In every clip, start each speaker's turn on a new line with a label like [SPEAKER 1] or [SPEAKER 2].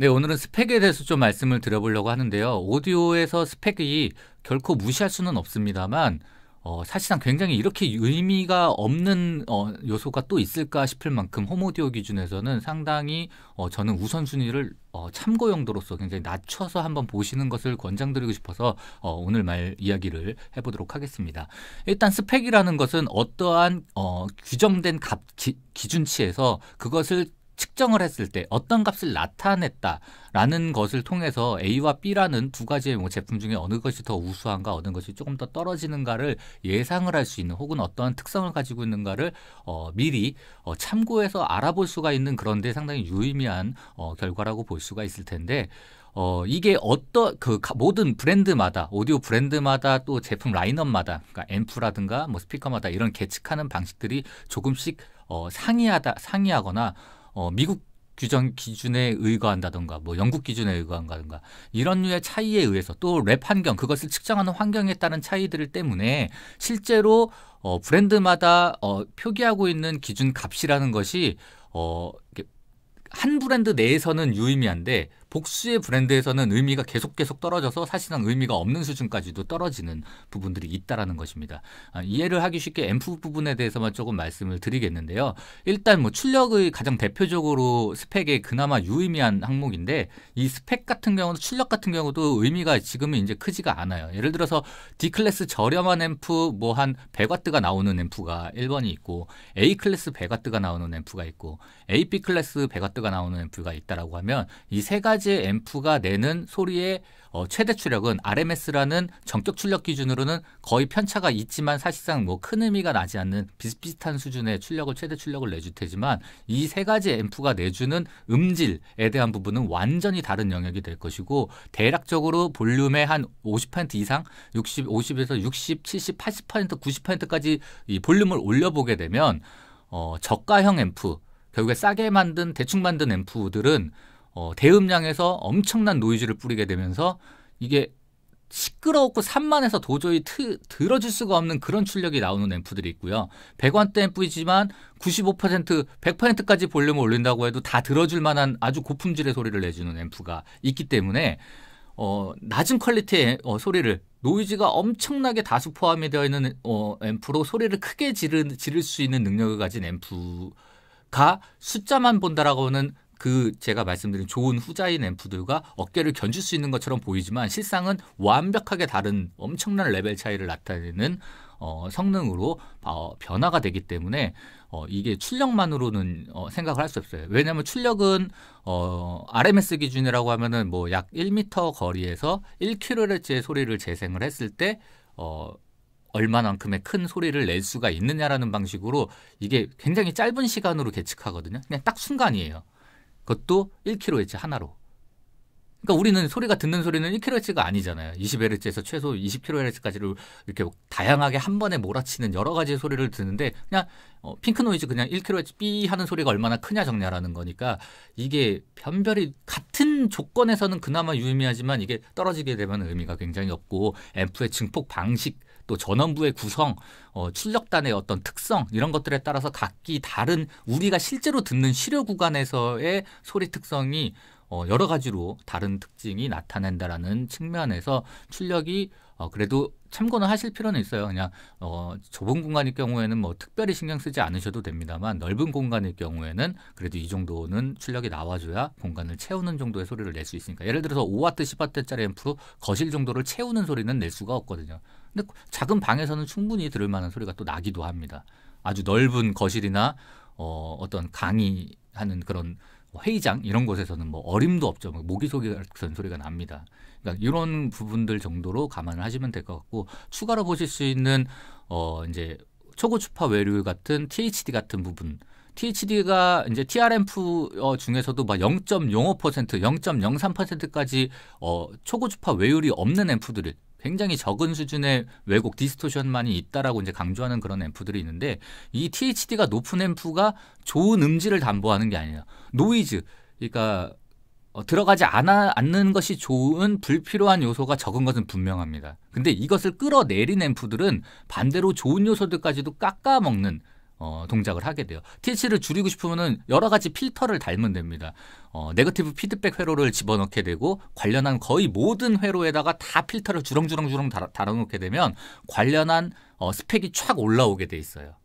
[SPEAKER 1] 네, 오늘은 스펙에 대해서 좀 말씀을 드려보려고 하는데요. 오디오에서 스펙이 결코 무시할 수는 없습니다만, 어, 사실상 굉장히 이렇게 의미가 없는 어, 요소가 또 있을까 싶을 만큼 홈오디오 기준에서는 상당히 어, 저는 우선순위를 어, 참고 용도로서 굉장히 낮춰서 한번 보시는 것을 권장드리고 싶어서 어, 오늘 말 이야기를 해보도록 하겠습니다. 일단 스펙이라는 것은 어떠한 어, 규정된 값 기, 기준치에서 그것을 측정을 했을 때 어떤 값을 나타냈다라는 것을 통해서 A와 B라는 두 가지의 뭐 제품 중에 어느 것이 더 우수한가 어느 것이 조금 더 떨어지는가를 예상을 할 수 있는 혹은 어떠한 특성을 가지고 있는가를 어, 미리 어, 참고해서 알아볼 수가 있는 그런데 상당히 유의미한 어, 결과라고 볼 수가 있을 텐데 어, 이게 어떤, 그, 모든 브랜드마다, 오디오 브랜드마다 또 제품 라인업마다, 그러니까 앰프라든가 뭐 스피커마다 이런 계측하는 방식들이 조금씩 어, 상이하다, 상이하거나 어, 미국 규정 기준에 의거한다던가 뭐 영국 기준에 의거한다던가 이런 류의 차이에 의해서 또 랩 환경 그것을 측정하는 환경에 따른 차이들 때문에 실제로 어, 브랜드마다 어, 표기하고 있는 기준 값이라는 것이 어, 한 브랜드 내에서는 유의미한데 복수의 브랜드에서는 의미가 계속 계속 떨어져서 사실상 의미가 없는 수준까지도 떨어지는 부분들이 있다라는 것입니다. 아, 이해를 하기 쉽게 앰프 부분에 대해서만 조금 말씀을 드리겠는데요. 일단 뭐 출력의 가장 대표적으로 스펙에 그나마 유의미한 항목인데 이 스펙 같은 경우는 출력 같은 경우도 의미가 지금은 이제 크지가 않아요. 예를 들어서 D 클래스 저렴한 앰프 뭐 한 100와트가 나오는 앰프가 1번이 있고 A 클래스 100와트가 나오는 앰프가 있고 AB 클래스 100와트가 나오는 앰프가 있다라고 하면 이 세 가지 가지 앰프가 내는 소리의 어, 최대 출력은 RMS라는 전격 출력 기준으로는 거의 편차가 있지만 사실상 뭐 큰 의미가 나지 않는 비슷비슷한 수준의 출력을 최대 출력을 내줄 테지만 이 세 가지 앰프가 내주는 음질에 대한 부분은 완전히 다른 영역이 될 것이고 대략적으로 볼륨의 한 50% 이상 60, 50에서 60, 70, 80% 90%까지 이 볼륨을 올려보게 되면 어, 저가형 앰프 결국에 싸게 만든 대충 만든 앰프들은 어, 대음량에서 엄청난 노이즈를 뿌리게 되면서 이게 시끄러웠고 산만해서 도저히 트, 들어줄 수가 없는 그런 출력이 나오는 앰프들이 있고요. 100와트대 앰프이지만 95% 100%까지 볼륨을 올린다고 해도 다 들어줄 만한 아주 고품질의 소리를 내주는 앰프가 있기 때문에 어, 낮은 퀄리티의 어, 소리를 노이즈가 엄청나게 다수 포함이 되어 있는 어, 앰프로 소리를 크게 지르, 지를 수 있는 능력을 가진 앰프가 숫자만 본다라고는 그 제가 말씀드린 좋은 후자인 앰프들과 어깨를 견줄 수 있는 것처럼 보이지만 실상은 완벽하게 다른 엄청난 레벨 차이를 나타내는 어, 성능으로 어, 변화가 되기 때문에 어, 이게 출력만으로는 어, 생각을 할 수 없어요. 왜냐하면 출력은 어, RMS 기준이라고 하면은 뭐 약 1m 거리에서 1kHz의 소리를 재생을 했을 때 어, 얼마만큼의 큰 소리를 낼 수가 있느냐라는 방식으로 이게 굉장히 짧은 시간으로 계측하거든요. 그냥 딱 순간이에요. 그것도 1kHz 하나로. 그러니까 우리는 소리가 듣는 소리는 1kHz가 아니잖아요. 20Hz에서 최소 20kHz까지를 이렇게 다양하게 한 번에 몰아치는 여러 가지의 소리를 듣는데 그냥 어, 핑크 노이즈 그냥 1kHz 삐 하는 소리가 얼마나 크냐 적냐라는 거니까 이게 변별이 같은 조건에서는 그나마 유의미하지만 이게 떨어지게 되면 의미가 굉장히 없고 앰프의 증폭 방식 또 전원부의 구성, 어, 출력단의 어떤 특성 이런 것들에 따라서 각기 다른 우리가 실제로 듣는 시료 구간에서의 소리 특성이 어, 여러 가지로 다른 특징이 나타낸다라는 측면에서 출력이 어, 그래도 참고는 하실 필요는 있어요. 그냥 어, 좁은 공간일 경우에는 뭐 특별히 신경 쓰지 않으셔도 됩니다만 넓은 공간일 경우에는 그래도 이 정도는 출력이 나와줘야 공간을 채우는 정도의 소리를 낼 수 있으니까 예를 들어서 5와트, 10와트짜리 앰프로 거실 정도를 채우는 소리는 낼 수가 없거든요. 근데 작은 방에서는 충분히 들을 만한 소리가 또 나기도 합니다. 아주 넓은 거실이나 어, 어떤 강의하는 그런 회의장 이런 곳에서는 뭐 어림도 없죠. 뭐 모기 소리 같은 소리가 납니다. 그러니까 이런 부분들 정도로 감안을 하시면 될 것 같고 추가로 보실 수 있는 어 이제 초고주파 외류 같은 THD 같은 부분 THD가 이제 TRMF 어, 중에서도 막 0.05%, 0.03%까지 어, 초고주파 왜율이 없는 앰프들을 굉장히 적은 수준의 왜곡 디스토션만이 있다라고 이제 강조하는 그런 앰프들이 있는데 이 THD가 높은 앰프가 좋은 음질을 담보하는 게 아니에요. 노이즈 그러니까 어, 들어가지 않아, 않는 것이 좋은 불필요한 요소가 적은 것은 분명합니다. 근데 이것을 끌어내린 앰프들은 반대로 좋은 요소들까지도 깎아먹는 어, 동작을 하게 돼요. THD를 줄이고 싶으면은 여러 가지 필터를 달면 됩니다. 어, 네거티브 피드백 회로를 집어넣게 되고 관련한 거의 모든 회로에다가 다 필터를 주렁주렁주렁 달아, 놓게 되면 관련한 어, 스펙이 촥 올라오게 돼 있어요.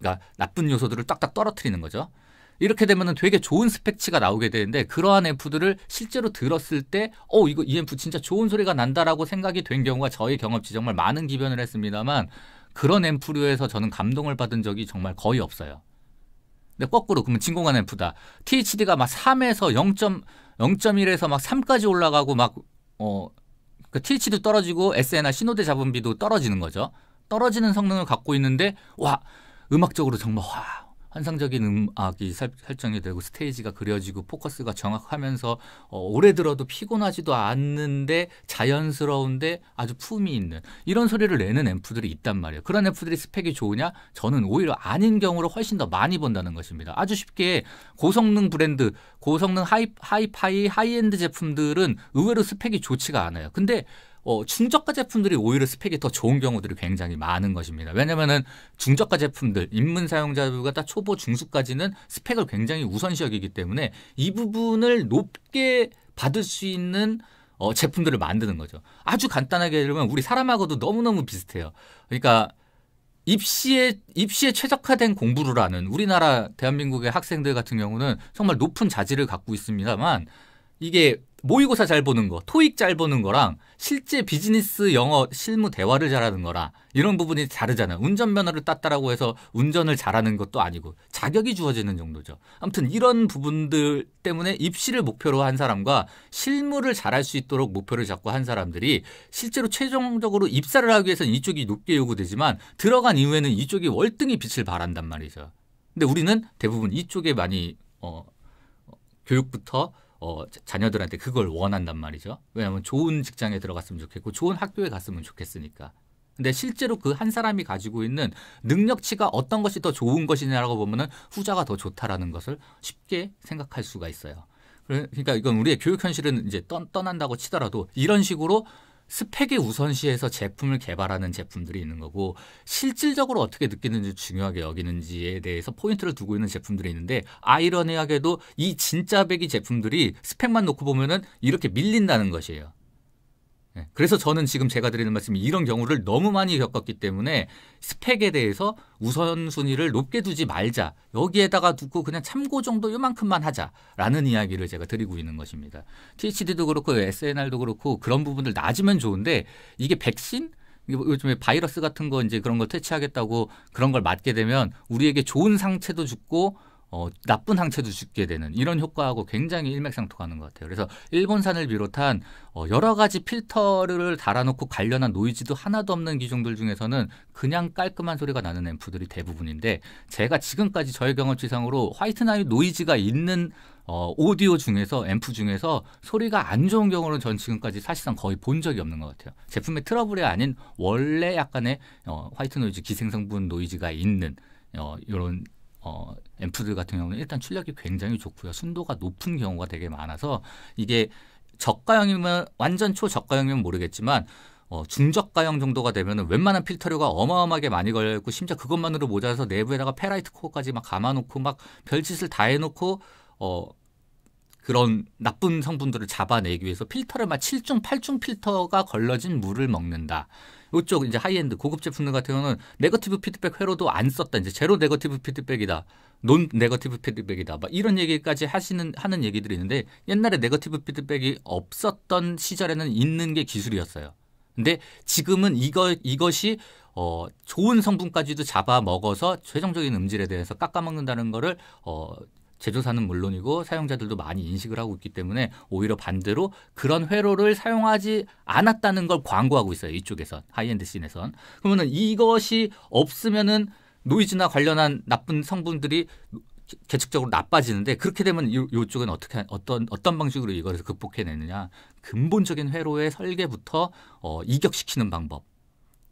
[SPEAKER 1] 그러니까 나쁜 요소들을 딱딱 떨어뜨리는 거죠. 이렇게 되면은 되게 좋은 스펙치가 나오게 되는데 그러한 앰프들을 실제로 들었을 때 어 이거 이 앰프 진짜 좋은 소리가 난다라고 생각이 된 경우가 저희 경험치 정말 많은 기변을 했습니다만 그런 앰프류에서 저는 감동을 받은 적이 정말 거의 없어요. 근데 거꾸로 그러면 진공관 앰프다. THD가 막 3에서 0. 0.1에서 막 3까지 올라가고 막 어, 그 TH도 떨어지고 SNR 신호대 잡음비도 떨어지는 거죠. 떨어지는 성능을 갖고 있는데 와 음악적으로 정말 와 환상적인 음악이 설, 정이 되고 스테이지가 그려지고 포커스가 정확하면서 어, 오래 들어도 피곤하지도 않는데 자연스러운데 아주 품이 있는 이런 소리를 내는 앰프들이 있단 말이에요. 그런 앰프들이 스펙이 좋으냐? 저는 오히려 아닌 경우로 훨씬 더 많이 본다는 것입니다. 아주 쉽게 고성능 브랜드, 고성능 하이, 하이파이, 하이엔드 제품들은 의외로 스펙이 좋지가 않아요. 근데 어, 중저가 제품들이 오히려 스펙이 더 좋은 경우들이 굉장히 많은 것입니다. 왜냐면은 중저가 제품들, 입문 사용자들과 딱 초보 중수까지는 스펙을 굉장히 우선시 여기기 때문에 이 부분을 높게 받을 수 있는 어, 제품들을 만드는 거죠. 아주 간단하게 들면 우리 사람하고도 너무너무 비슷해요. 그러니까 입시에 입시에 최적화된 공부를 하는 우리나라 대한민국의 학생들 같은 경우는 정말 높은 자질을 갖고 있습니다만 이게 모의고사 잘 보는 거, 토익 잘 보는 거랑 실제 비즈니스 영어 실무 대화를 잘하는 거랑 이런 부분이 다르잖아요. 운전면허를 땄다라고 해서 운전을 잘하는 것도 아니고 자격이 주어지는 정도죠. 아무튼 이런 부분들 때문에 입시를 목표로 한 사람과 실무를 잘할 수 있도록 목표를 잡고 한 사람들이 실제로 최종적으로 입사를 하기 위해서는 이쪽이 높게 요구되지만 들어간 이후에는 이쪽이 월등히 빛을 발한단 말이죠. 근데 우리는 대부분 이쪽에 많이 어, 어 교육부터 어, 자녀들한테 그걸 원한단 말이죠. 왜냐하면 좋은 직장에 들어갔으면 좋겠고 좋은 학교에 갔으면 좋겠으니까. 근데 실제로 그 한 사람이 가지고 있는 능력치가 어떤 것이 더 좋은 것이냐라고 보면은 후자가 더 좋다라는 것을 쉽게 생각할 수가 있어요. 그러니까 이건 우리의 교육 현실은 이제 떠, 떠난다고 치더라도 이런 식으로 스펙에 우선시해서 제품을 개발하는 제품들이 있는 거고 실질적으로 어떻게 느끼는지 중요하게 여기는지에 대해서 포인트를 두고 있는 제품들이 있는데 아이러니하게도 이 진짜 배기 제품들이 스펙만 놓고 보면은 이렇게 밀린다는 것이에요. 네. 그래서 저는 지금 제가 드리는 말씀이 이런 경우를 너무 많이 겪었기 때문에 스펙에 대해서 우선순위를 높게 두지 말자. 여기에다가 두고 그냥 참고 정도 요만큼만 하자라는 이야기를 제가 드리고 있는 것입니다. THD도 그렇고 SNR도 그렇고 그런 부분들 낮으면 좋은데 이게 백신 요즘에 바이러스 같은 거 이제 그런 걸 퇴치하겠다고 그런 걸 맞게 되면 우리에게 좋은 상체도 죽고 어, 나쁜 항체도 죽게 되는 이런 효과하고 굉장히 일맥상통하는 것 같아요. 그래서 일본산을 비롯한 어, 여러 가지 필터를 달아놓고 관련한 노이즈도 하나도 없는 기종들 중에서는 그냥 깔끔한 소리가 나는 앰프들이 대부분인데 제가 지금까지 저의 경험치상으로 화이트 나이 노이즈가 있는 어, 오디오 중에서 앰프 중에서 소리가 안 좋은 경우는 전 지금까지 사실상 거의 본 적이 없는 것 같아요. 제품의 트러블이 아닌 원래 약간의 어, 화이트 노이즈 기생성분 노이즈가 있는 어, 이런 어, 앰프들 같은 경우는 일단 출력이 굉장히 좋고요. 순도가 높은 경우가 되게 많아서 이게 저가형이면 완전 초저가형이면 모르겠지만 어, 중저가형 정도가 되면은 웬만한 필터류가 어마어마하게 많이 걸려있고 심지어 그것만으로 모자라서 내부에다가 페라이트 코어까지 막 감아놓고 막 별짓을 다 해놓고 어 그런 나쁜 성분들을 잡아내기 위해서 필터를 막 7중, 8중 필터가 걸러진 물을 먹는다. 이쪽 이제 하이엔드 고급 제품들 같은 경우는 네거티브 피드백 회로도 안 썼다. 이제 제로 네거티브 피드백이다. non 네거티브 피드백이다. 막 이런 얘기까지 하시는 하는 얘기들이 있는데 옛날에 네거티브 피드백이 없었던 시절에는 있는 게 기술이었어요. 근데 지금은 이거 이것이 어 좋은 성분까지도 잡아 먹어서 최종적인 음질에 대해서 깎아먹는다는 거를 어 제조사는 물론이고 사용자들도 많이 인식을 하고 있기 때문에 오히려 반대로 그런 회로를 사용하지 않았다는 걸 광고하고 있어요. 이쪽에선 high-end scene에선. 그러면은 이것이 없으면은 노이즈나 관련한 나쁜 성분들이 계측적으로 나빠지는데 그렇게 되면 요, 요쪽은 어떻게 어떤 어떤 방식으로 이걸 극복해내느냐 근본적인 회로의 설계부터 어, 이격시키는 방법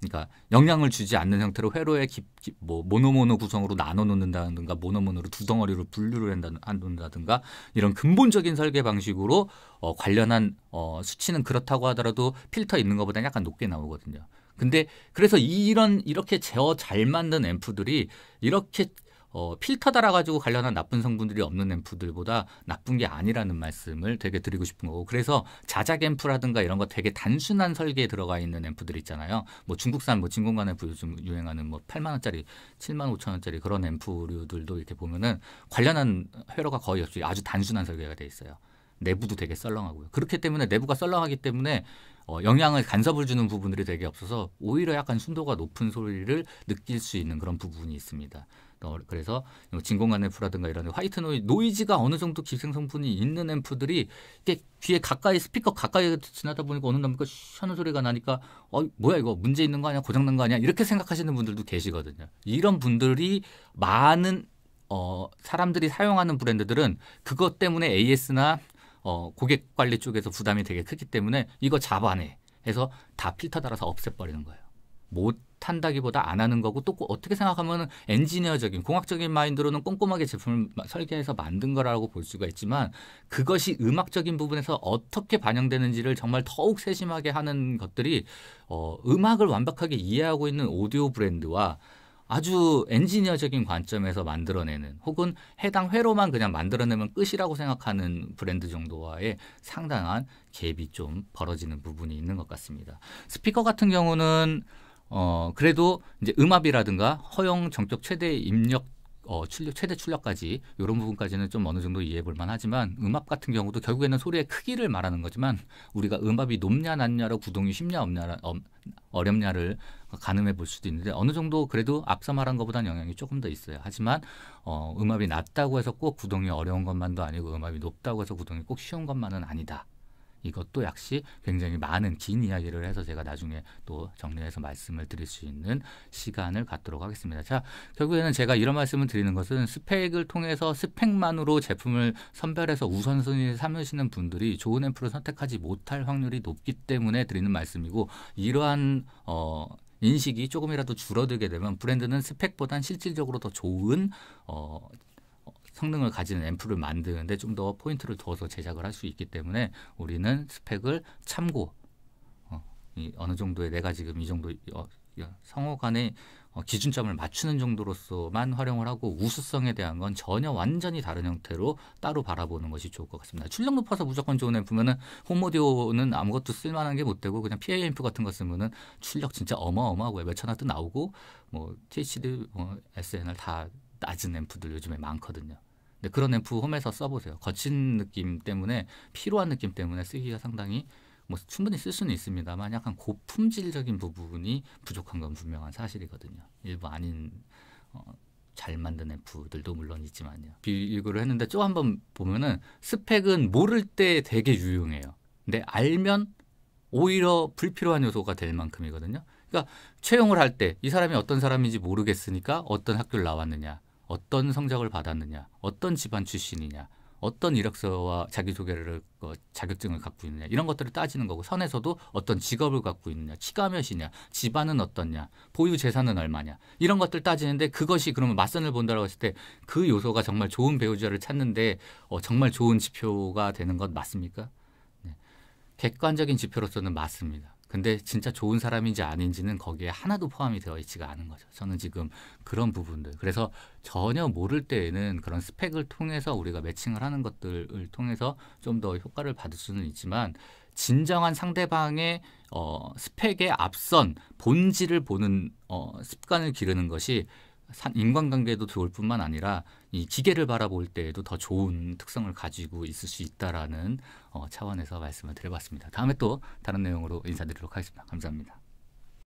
[SPEAKER 1] 그러니까 영향을 주지 않는 형태로 회로의 기, 기, 뭐 모노모노 구성으로 나눠 놓는다든가 모노모노로 두 덩어리로 분류를 한다든가 이런 근본적인 설계 방식으로 어, 관련한 어, 수치는 그렇다고 하더라도 필터 있는 것보다 약간 높게 나오거든요. 근데 그래서 이런 이렇게 제어 잘 만든 앰프들이 이렇게 어, 필터 달아가지고 관련한 나쁜 성분들이 없는 앰프들보다 나쁜 게 아니라는 말씀을 되게 드리고 싶은 거고 그래서 자작 앰프라든가 이런 거 되게 단순한 설계에 들어가 있는 앰프들 있잖아요. 뭐 중국산 뭐 진공관 앰프 요즘 유행하는 뭐 8만 원짜리, 7만 5천 원짜리 그런 앰프류들도 이렇게 보면은 관련한 회로가 거의 없이 아주 단순한 설계가 돼 있어요. 내부도 되게 썰렁하고요. 그렇기 때문에 내부가 썰렁하기 때문에 어, 영향을 간섭을 주는 부분들이 되게 없어서 오히려 약간 순도가 높은 소리를 느낄 수 있는 그런 부분이 있습니다. 어, 그래서 진공관 앰프라든가 이런 화이트 노이 노이즈가 어느 정도 기생 성분이 있는 앰프들이 이게 귀에 가까이 스피커 가까이 지나다 보니까 어느 날보니까 하는 소리가 나니까 어 뭐야 이거 문제 있는 거 아니야 고장 난 거 아니야 이렇게 생각하시는 분들도 계시거든요. 이런 분들이 많은 어 사람들이 사용하는 브랜드들은 그것 때문에 AS나 어 고객 관리 쪽에서 부담이 되게 크기 때문에 이거 잡아내 해서 다 필터 달아서 없애버리는 거예요. 못 한다기보다 안 하는 거고 또 어떻게 생각하면 엔지니어적인 공학적인 마인드로는 꼼꼼하게 제품을 설계해서 만든 거라고 볼 수가 있지만 그것이 음악적인 부분에서 어떻게 반영되는지를 정말 더욱 세심하게 하는 것들이 어, 음악을 완벽하게 이해하고 있는 오디오 브랜드와 아주 엔지니어적인 관점에서 만들어내는 혹은 해당 회로만 그냥 만들어내면 끝이라고 생각하는 브랜드 정도와의 상당한 갭이 좀 벌어지는 부분이 있는 것 같습니다. 스피커 같은 경우는 어 그래도 이제 음압이라든가 허용 정적 최대 입력 어, 출력, 최대 출력까지 이런 부분까지는 좀 어느 정도 이해해 볼 만하지만 음압 같은 경우도 결국에는 소리의 크기를 말하는 거지만 우리가 음압이 높냐 낮냐로 구동이 쉽냐 없냐 어, 어렵냐를 가늠해 볼 수도 있는데 어느 정도 그래도 앞서 말한 것보다는 영향이 조금 더 있어요. 하지만 어, 음압이 낮다고 해서 꼭 구동이 어려운 것만도 아니고 음압이 높다고 해서 구동이 꼭 쉬운 것만은 아니다. 이것도 역시 굉장히 많은 긴 이야기를 해서 제가 나중에 또 정리해서 말씀을 드릴 수 있는 시간을 갖도록 하겠습니다. 자, 결국에는 제가 이런 말씀을 드리는 것은 스펙을 통해서 스펙만으로 제품을 선별해서 우선순위를 삼으시는 분들이 좋은 앰프를 선택하지 못할 확률이 높기 때문에 드리는 말씀이고 이러한 어 인식이 조금이라도 줄어들게 되면 브랜드는 스펙보단 실질적으로 더 좋은 어 성능을 가지는 앰프를 만드는데 좀 더 포인트를 두어서 제작을 할 수 있기 때문에 우리는 스펙을 참고 어, 이 어느 정도의 내가 지금 이 정도 어, 성호 간의 어, 기준점을 맞추는 정도로서만 활용을 하고 우수성에 대한 건 전혀 완전히 다른 형태로 따로 바라보는 것이 좋을 것 같습니다. 출력 높아서 무조건 좋은 앰프면은 홈오디오는 아무것도 쓸만한 게 못 되고 그냥 PA 앰프 같은 거 쓰면은 출력 진짜 어마어마하고 몇천 와트 나오고 뭐 THD, 뭐 SNR 다 낮은 앰프들 요즘에 많거든요. 근데 그런 앰프 홈에서 써보세요. 거친 느낌 때문에 피로한 느낌 때문에 쓰기가 상당히 뭐 충분히 쓸 수는 있습니다만 약간 고품질적인 부분이 부족한 건 분명한 사실이거든요. 일부 아닌 어, 잘 만든 앰프들도 물론 있지만요. 비교를 했는데 좀 한번 보면은 스펙은 모를 때 되게 유용해요. 근데 알면 오히려 불필요한 요소가 될 만큼이거든요. 그러니까 채용을 할 때 이 사람이 어떤 사람인지 모르겠으니까 어떤 학교를 나왔느냐 어떤 성적을 받았느냐, 어떤 집안 출신이냐, 어떤 이력서와 자기소개를 어, 자격증을 갖고 있느냐 이런 것들을 따지는 거고 선에서도 어떤 직업을 갖고 있느냐 치가 몇이냐 집안은 어떻냐 보유 재산은 얼마냐 이런 것들 따지는데 그것이 그러면 맞선을 본다고 했을 때 그 요소가 정말 좋은 배우자를 찾는데 어, 정말 좋은 지표가 되는 것 맞습니까? 네. 객관적인 지표로서는 맞습니다. 근데 진짜 좋은 사람인지 아닌지는 거기에 하나도 포함이 되어 있지가 않은 거죠. 저는 지금 그런 부분들. 그래서 전혀 모를 때에는 그런 스펙을 통해서 우리가 매칭을 하는 것들을 통해서 좀 더 효과를 받을 수는 있지만 진정한 상대방의 어, 스펙에 앞선 본질을 보는 어, 습관을 기르는 것이 인간관계도 좋을 뿐만 아니라 이 기계를 바라볼 때에도 더 좋은 특성을 가지고 있을 수 있다라는 어, 차원에서 말씀을 드려봤습니다. 다음에 또 다른 내용으로 인사드리도록 하겠습니다. 감사합니다.